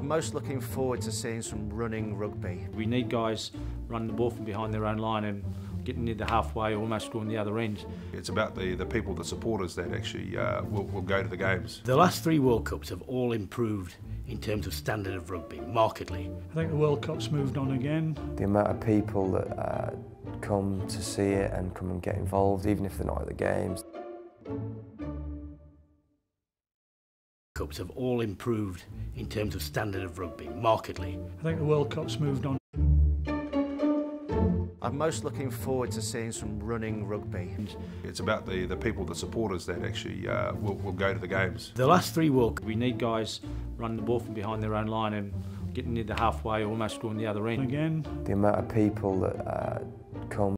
I'm most looking forward to seeing some running rugby. We need guys running the ball from behind their own line and getting near the halfway, almost scoring the other end. It's about the, the people, the supporters that actually uh, will, will go to the games. The last three World Cups have all improved in terms of standard of rugby, markedly. I think the World Cup's moved on again. The amount of people that uh, come to see it and come and get involved, even if they're not at the games. Cups have all improved in terms of standard of rugby, markedly. I think the World Cup's moved on. I'm most looking forward to seeing some running rugby. It's about the, the people, the supporters that actually uh, will, will go to the games. The last three World We need guys running the ball from behind their own line and getting near the halfway, almost scoring the other end. Again, The amount of people that uh, come